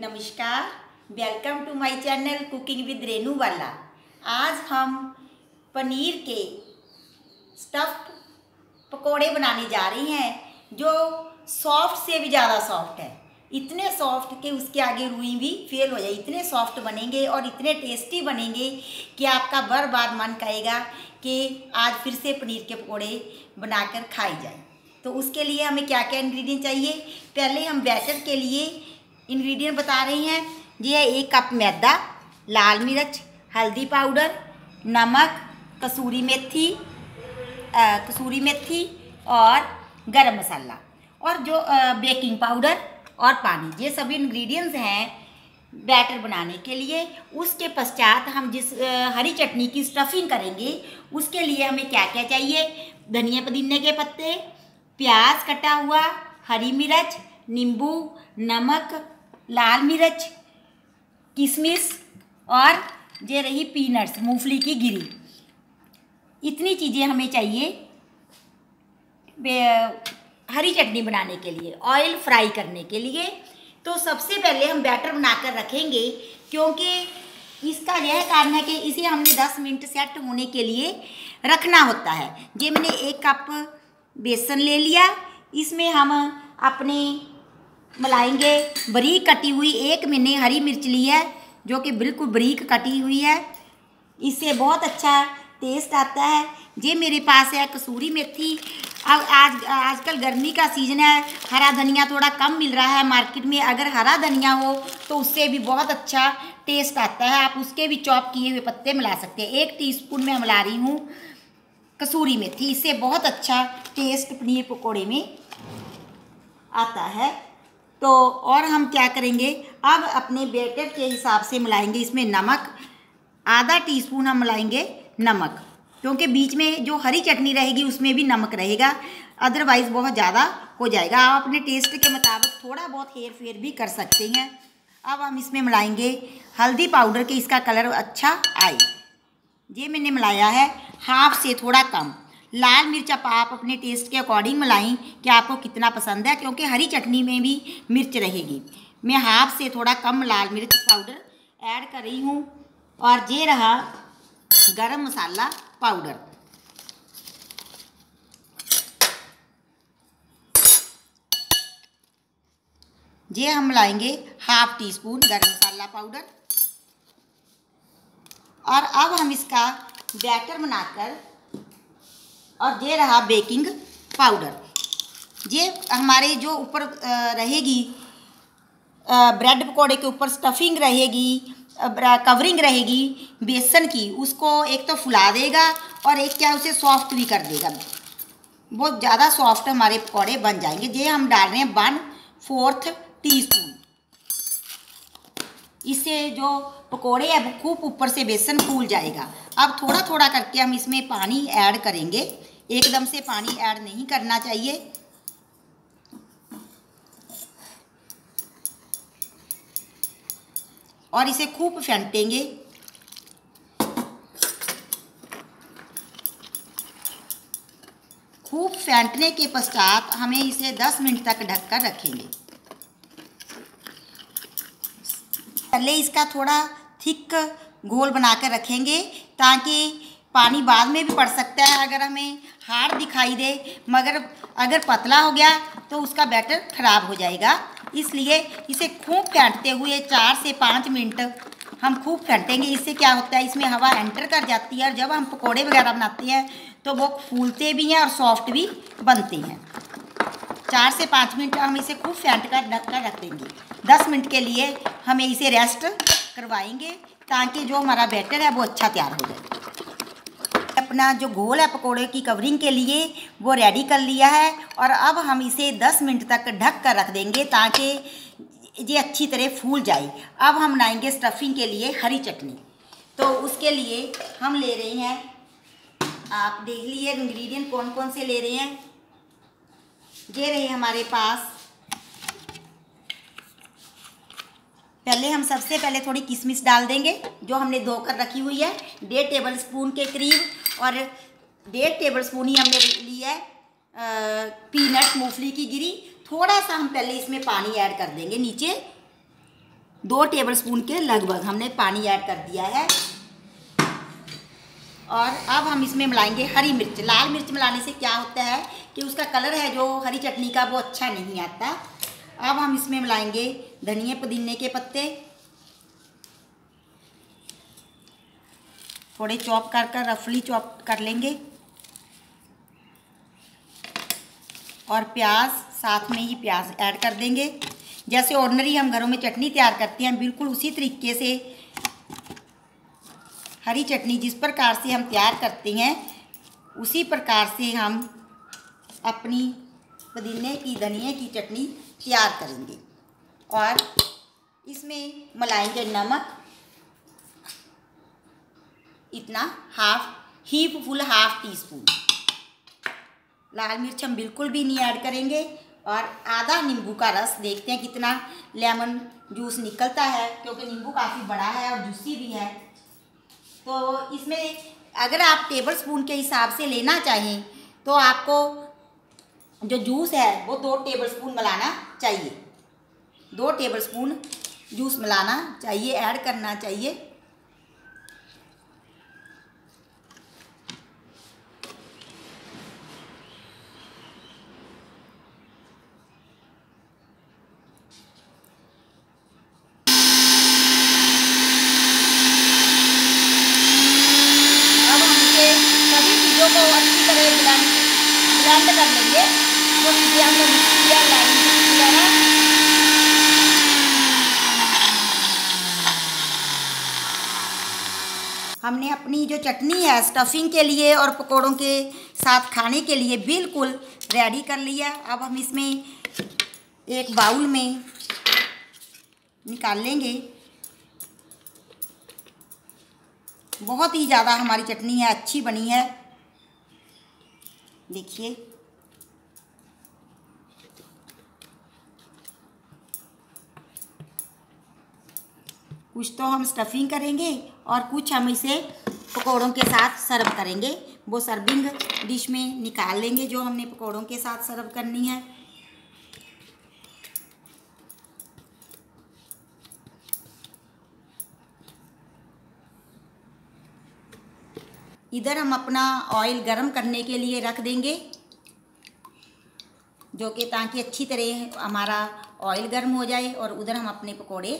नमस्कार welcome to my channel cooking with Renu वाला आज हम पनीर के स्टफ्ड पकोड़े बनाने जा रहे हैं, जो सॉफ्ट से भी ज़्यादा सॉफ्ट है। इतने सॉफ्ट कि उसके आगे रुई भी फेल हो जाए। इतने सॉफ्ट बनेंगे और इतने टेस्टी बनेंगे कि आपका बार बार मन कहेगा कि आज फिर से पनीर के पकोड़े बनाकर खाए जाए। तो उसके लिए हमें क्या क्या इंग्रेडिएंट चाहिए? पहले हम बैटर के लिए इंग्रेडिएंट बता रही हैं। ये है एक कप मैदा लाल मिर्च हल्दी पाउडर नमक कसूरी मेथी आ, कसूरी मेथी और गरम मसाला। और जो आ, बेकिंग पाउडर और पानी ये सभी इंग्रेडिएंट्स हैं बैटर बनाने के लिए। उसके पश्चात हम जिस हरी चटनी की स्टफिंग करेंगे उसके लिए हमें क्या क्या चाहिए? धनिया पुदीने के पत्ते प्याज कटा हुआ हरी मिर्च नींबू नमक लाल मिर्च, किशमिश और ये रही पीनट्स, मूंगफली की गिरी। इतनी चीज़ें हमें चाहिए हरी चटनी बनाने के लिए ऑयल फ्राई करने के लिए। तो सबसे पहले हम बैटर बनाकर रखेंगे, क्योंकि इसका यह कारण है कि इसे हमने 10 मिनट सेट होने के लिए रखना होता है। ये मैंने एक कप बेसन ले लिया, इसमें हम अपने मिलाएँगे। बरीक कटी हुई एक मैंने हरी मिर्च ली है, जो कि बिल्कुल बरीक कटी हुई है। इससे बहुत अच्छा टेस्ट आता है। ये मेरे पास है कसूरी मेथी। अब आज, आजकल गर्मी का सीज़न है, हरा धनिया थोड़ा कम मिल रहा है मार्केट में। अगर हरा धनिया हो तो उससे भी बहुत अच्छा टेस्ट आता है। आप उसके भी चॉप किए हुए पत्ते मिला सकते हैं। एक टीस्पून में मिला रही हूँ कसूरी मेथी। इससे बहुत अच्छा टेस्ट पनीर पकौड़े में आता है। तो और हम क्या करेंगे? अब अपने बेटर के हिसाब से मिलाएँगे इसमें नमक। आधा टीस्पून हम मिलाएँगे नमक, क्योंकि बीच में जो हरी चटनी रहेगी उसमें भी नमक रहेगा। अदरवाइज़ बहुत ज़्यादा हो जाएगा। आप अपने टेस्ट के मुताबिक थोड़ा बहुत हेर फेर भी कर सकते हैं। अब हम इसमें मिलाएँगे हल्दी पाउडर, के इसका कलर अच्छा आए। ये मैंने मिलाया है, हाफ़ से थोड़ा कम। लाल मिर्च आप, आप अपने टेस्ट के अकॉर्डिंग मिलाएँ कि आपको कितना पसंद है क्योंकि हरी चटनी में भी मिर्च रहेगी। मैं हाफ़ से थोड़ा कम लाल मिर्च पाउडर ऐड कर रही हूँ और ये रहा गरम मसाला पाउडर ये हम लाएँगे हाफ़ टी स्पून गरम मसाला पाउडर और अब हम इसका बैटर बनाकर और ये रहा बेकिंग पाउडर। ये हमारे जो ऊपर रहेगी ब्रेड पकौड़े के ऊपर स्टफिंग रहेगी कवरिंग रहेगी बेसन की, उसको एक तो फुला देगा और एक क्या उसे सॉफ्ट भी कर देगा। बहुत ज़्यादा सॉफ्ट हमारे पकौड़े बन जाएँगे। ये हम डाल रहे हैं वन फोर्थ टीस्पून इससे जो पकोड़े है खूब ऊपर से बेसन फूल जाएगा। अब थोड़ा थोड़ा करके हम इसमें पानी ऐड करेंगे। एकदम से पानी ऐड नहीं करना चाहिए। और इसे खूब फेंटेंगे। खूब फेंटने के पश्चात हमें इसे 10 मिनट तक ढककर रखेंगे। पहले इसका थोड़ा थिक घोल बनाकर रखेंगे ताकि पानी बाद में भी पड़ सकता है अगर हमें हार्ड दिखाई दे, मगर अगर पतला हो गया तो उसका बैटर ख़राब हो जाएगा। इसलिए इसे खूब फेंटते हुए चार से पाँच मिनट हम खूब फेंटेंगे। इससे क्या होता है, इसमें हवा एंटर कर जाती है और जब हम पकोड़े वगैरह बनाते हैं तो वो फूलते भी हैं और सॉफ्ट भी बनते हैं। चार से पाँच मिनट हम इसे खूब फेंट कर ढक कर रख देंगे। दस मिनट के लिए हमें इसे रेस्ट करवाएँगे ताकि जो हमारा बैटर है वो अच्छा तैयार हो जाए। अपना जो घोल है पकोड़े की कवरिंग के लिए, वो रेडी कर लिया है और अब हम इसे 10 मिनट तक ढक कर रख देंगे ताकि ये अच्छी तरह फूल जाए। अब हम बनाएँगे स्टफिंग के लिए हरी चटनी। तो उसके लिए हम ले रहे हैं, आप देख लीजिए इंग्रेडिएंट कौन कौन से ले रहे हैं। ये रहे हमारे पास। पहले हम सबसे पहले थोड़ी किशमिश डाल देंगे, जो हमने धोकर रखी हुई है, डेढ़ टेबल स्पून के करीब और डेढ़ टेबल स्पून ही हमने ली है पीनट मूंगफली की गिरी। थोड़ा सा हम पहले इसमें पानी ऐड कर देंगे नीचे। दो टेबल स्पून के लगभग हमने पानी ऐड कर दिया है। और अब हम इसमें मिलाएँगे हरी मिर्च। लाल मिर्च मिलाने से क्या होता है कि उसका कलर है जो हरी चटनी का, वो अच्छा नहीं आता। अब हम इसमें मिलाएँगे धनिए पुदीने के पत्ते। थोड़े चॉप कर कर, रफली चॉप कर लेंगे। और प्याज, साथ में ही प्याज ऐड कर देंगे। जैसे ऑर्डनरी हम घरों में चटनी तैयार करते हैं, बिल्कुल उसी तरीके से हरी चटनी जिस प्रकार से हम तैयार करते हैं, उसी प्रकार से हम अपनी पुदीने की धनिए की चटनी तैयार करेंगे। और इसमें मिलाएँगे नमक इतना half heap full half teaspoon लाल मिर्च हम बिल्कुल भी नहीं ऐड करेंगे और आधा नींबू का रस देखते हैं कितना लेमन जूस निकलता है, क्योंकि नींबू काफ़ी बड़ा है और जूसी भी है। तो इसमें अगर आप टेबल स्पून के हिसाब से लेना चाहें तो आपको जो जूस है, वो दो टेबल स्पून मिलाना चाहिए। दो टेबल स्पून जूस मिलाना चाहिए ऐड करना चाहिए को ब्लेंड कर लेंगे हमने मिक्स किया लाइन किया है हमने अपनी जो चटनी है स्टफिंग के लिए और पकौड़ों के साथ खाने के लिए बिल्कुल रेडी कर लिया। अब हम इसमें एक बाउल में निकाल लेंगे। बहुत ही ज़्यादा हमारी चटनी है, अच्छी बनी है। देखिए। कुछ तो हम स्टफिंग करेंगे और कुछ हम इसे पकौड़ों के साथ सर्व करेंगे। वो सर्विंग डिश में निकाल लेंगे जो हमने पकौड़ों के साथ सर्व करनी है। इधर हम अपना ऑयल गरम करने के लिए रख देंगे, जो कि ताकि अच्छी तरह हमारा ऑयल गर्म हो जाए और उधर हम अपने पकोड़े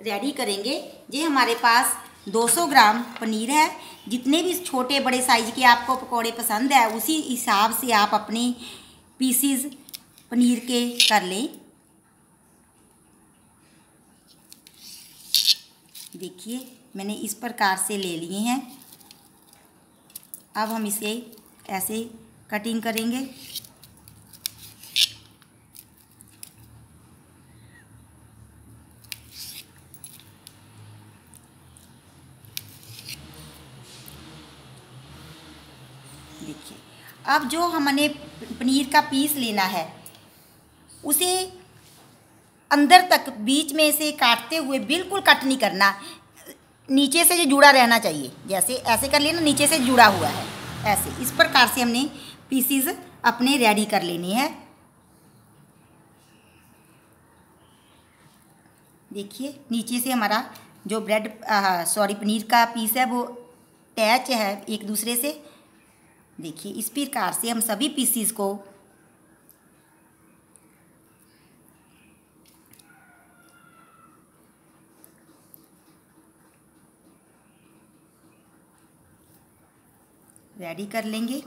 रेडी करेंगे। ये हमारे पास 200 ग्राम पनीर है। जितने भी छोटे बड़े साइज़ के आपको पकोड़े पसंद है, उसी हिसाब से आप अपने पीसीज पनीर के कर लें। देखिए। मैंने इस प्रकार से ले लिए हैं। अब हम इसे ऐसे कटिंग करेंगे। देखिए, अब जो हमने पनीर का पीस लेना है, उसे अंदर तक बीच में से काटते हुए बिल्कुल कट नहीं करना। नीचे से जो जुड़ा रहना चाहिए। जैसे, ऐसे कर लेना, नीचे से जुड़ा हुआ है। ऐसे, इस प्रकार से हमने पीसीज अपने रेडी कर लेने हैं। देखिए, नीचे से हमारा जो ब्रेड सॉरी पनीर का पीस है, वो टैच है एक दूसरे से। देखिए, इस प्रकार से हम सभी पीसीज को रेडी कर लेंगे।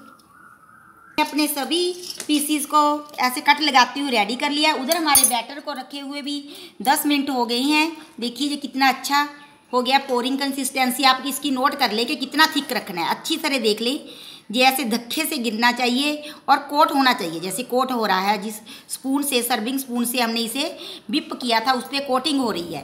अपने सभी पीसीस को ऐसे कट लगाती हुई रेडी कर लिया। उधर हमारे बैटर को रखे हुए भी दस मिनट हो गए हैं। देखिए कितना अच्छा हो गया पोरिंग कंसिस्टेंसी आप इसकी नोट कर ले कि कितना थिक रखना है। अच्छी तरह देख लें। ये ऐसे धक्के से गिरना चाहिए और कोट होना चाहिए। जैसे कोट हो रहा है, जिस स्पून से सर्विंग स्पून से हमने इसे बिप किया था, उस पर कोटिंग हो रही है।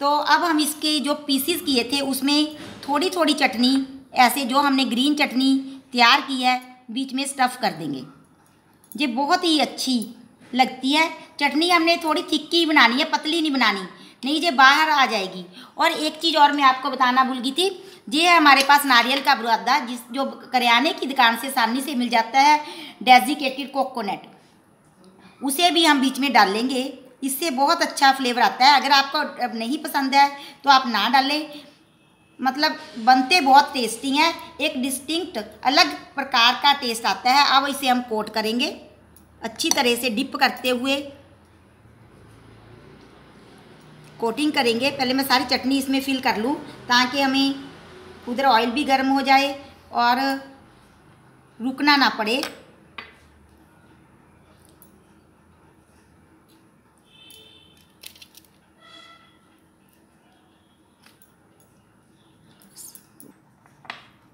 तो अब हम इसके जो पीसीस किए थे, उसमें थोड़ी थोड़ी चटनी ऐसे जो हमने ग्रीन चटनी तैयार की है, बीच में स्टफ़ कर देंगे। ये बहुत ही अच्छी लगती है। चटनी हमने थोड़ी थिक्की बनानी है, पतली नहीं बनानी, नहीं ये बाहर आ जाएगी। और एक चीज़ और मैं आपको बताना भूल गई थी, ये है हमारे पास नारियल का बुरादा, जिस जो करियाने की दुकान से आसानी से मिल जाता है डेजिकेटेड कोकोनट उसे भी हम बीच में डाल लेंगे। इससे बहुत अच्छा फ्लेवर आता है। अगर आपको नहीं पसंद है तो आप ना डालें। मतलब बनते बहुत टेस्टी हैं। एक डिस्टिंक्ट अलग प्रकार का टेस्ट आता है। अब इसे हम कोट करेंगे। अच्छी तरह से डिप करते हुए कोटिंग करेंगे। पहले मैं सारी चटनी इसमें फिल कर लूँ, ताकि हमें उधर ऑयल भी गर्म हो जाए और रुकना ना पड़े।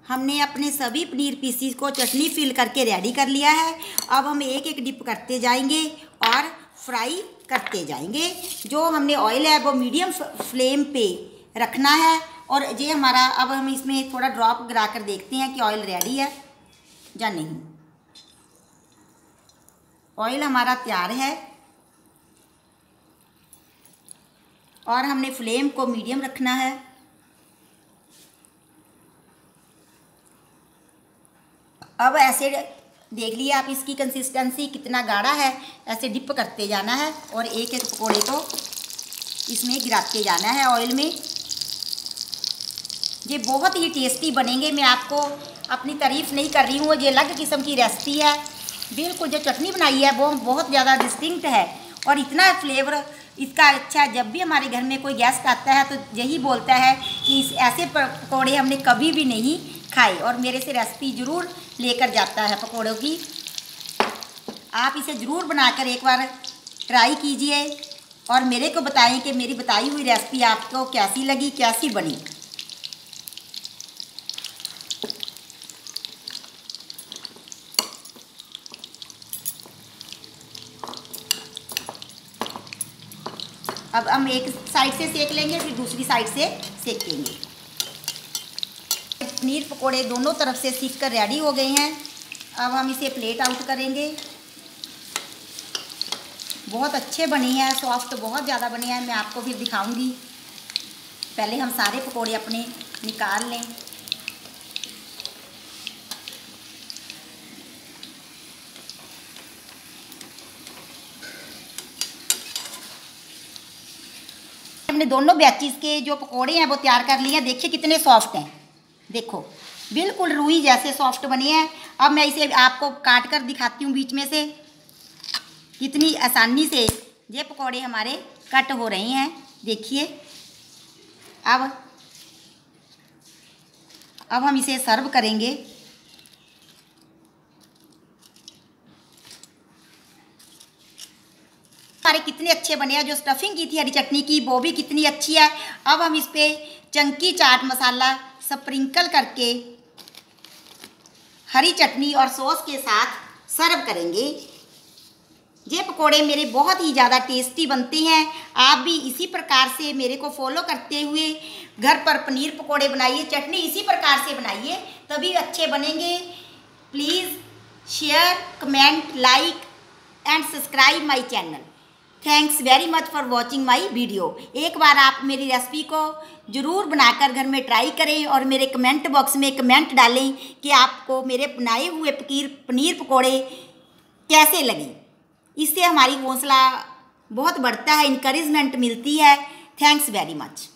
हमने अपने सभी पनीर पीसीस को चटनी फिल करके रेडी कर लिया है। अब हम एक एक डिप करते जाएँगे और फ्राई करते जाएँगे, जो हमने ऑयल है, वो मीडियम फ्लेम पे रखना है। और ये हमारा, अब हम इसमें थोड़ा ड्रॉप गिरा कर देखते हैं कि ऑयल रेडी है या नहीं। ऑयल हमारा तैयार है। और हमने फ्लेम को मीडियम रखना है। अब ऐसे देख लिए आप इसकी कंसिस्टेंसी कितना गाढ़ा है, ऐसे डिप करते जाना है और एक एक पकौड़े को इसमें गिराते जाना है ऑयल में। ये बहुत ही टेस्टी बनेंगे, मैं आपको अपनी तारीफ़ नहीं कर रही हूँ, ये अलग किस्म की रेसिपी है। बिल्कुल, जो चटनी बनाई है, वो बहुत ज़्यादा डिस्टिंक्ट है और इतना फ्लेवर इसका अच्छा जब भी हमारे घर में कोई गेस्ट आता है तो यही बोलता है कि इस ऐसे पकौड़े हमने कभी भी नहीं खाए और मेरे से रेसिपी ज़रूर लेकर जाता है पकौड़ों की। आप इसे ज़रूर बनाकर एक बार ट्राई कीजिए और मेरे को बताएँ कि मेरी बताई हुई रेसिपी आपको कैसी लगी, कैसी बनी। अब हम एक साइड से सेक लेंगे, फिर दूसरी साइड से सेकेंगे। पनीर पकोड़े दोनों तरफ़ से सीख कर रेडी हो गए हैं। अब हम इसे प्लेट आउट करेंगे। बहुत अच्छे बने हैं, सॉफ्ट बहुत ज़्यादा बने हैं, मैं आपको फिर दिखाऊँगी। पहले हम सारे पकोड़े अपने निकाल लें। हमने दोनों बैचिस के जो पकोड़े हैं वो तैयार कर लिए हैं। देखिए कितने सॉफ्ट हैं। देखो, बिल्कुल रुई जैसे सॉफ्ट बने हैं। अब मैं इसे आपको काट कर दिखाती हूँ बीच में से। कितनी आसानी से ये पकौड़े हमारे कट हो रहे हैं। देखिए, अब अब हम इसे सर्व करेंगे। हमारे कितने अच्छे बने हैं, जो स्टफिंग की थी हरी चटनी की, वो भी कितनी अच्छी है। अब हम इस पर चंकी चाट मसाला स्प्रिंकल करके हरी चटनी और सॉस के साथ सर्व करेंगे। ये पकोड़े मेरे बहुत ही ज़्यादा टेस्टी बनते हैं। आप भी इसी प्रकार से मेरे को फॉलो करते हुए घर पर पनीर पकोड़े बनाइए, चटनी इसी प्रकार से बनाइए, तभी अच्छे बनेंगे। Please share, comment, like and subscribe my channel. Thanks very much for watching my video एक बार आप मेरी रेसिपी को ज़रूर बनाकर घर में ट्राई करें और मेरे कमेंट बॉक्स में कमेंट डालें कि आपको मेरे बनाए हुए पकीर, पनीर पकौड़े कैसे लगे। इससे हमारी हौसला बहुत बढ़ता है इंकरेजमेंट मिलती है। Thanks very much